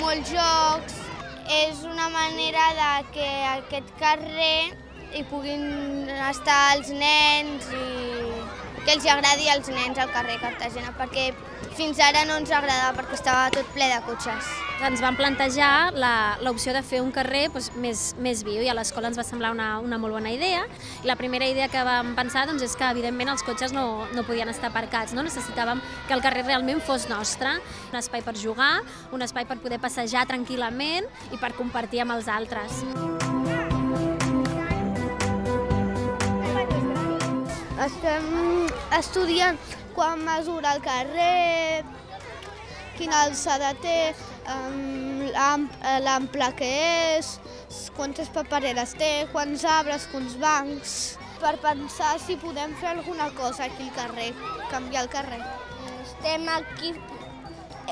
molts jocs. És una manera de que aquest carrer hi puguin estar els nens i que els agradi als nens al carrer Cartagena, perquè fins ara no ens agradava perquè estava tot ple de cotxes. Ens vam plantejar l'opció de fer un carrer doncs, més, més viu i a l'escola ens va semblar una, una molt bona idea. I la primera idea que vam pensar doncs, és que evidentment els cotxes no, no podien estar aparcats, no? necessitàvem que el carrer realment fos nostre, un espai per jugar, un espai per poder passejar tranquil·lament i per compartir amb els altres. Estem estudiant quan mesura el carrer, quina alçada té, l'ample que és, quantes papereres té, quants arbres, quants bancs, per pensar si podem fer alguna cosa aquí al carrer, canviar el carrer. Estem aquí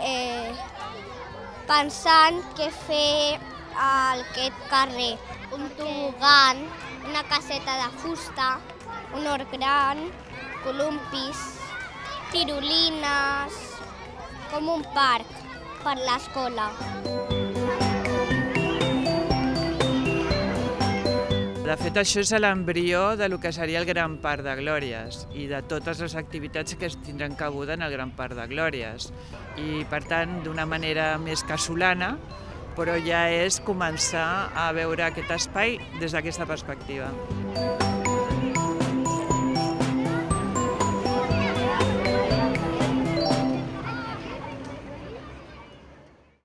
eh, pensant què fer a aquest carrer. Un tobogan, una caseta de fusta, un hort gran, columpis, tirolines, com un parc per l'escola. De fet, això és l'embrió de lo que seria el Gran Parc de Glòries i de totes les activitats que es tindran cabuda en el Gran Parc de Glòries. I, per tant, d'una manera més casolana, però ja és començar a veure aquest espai des d'aquesta perspectiva.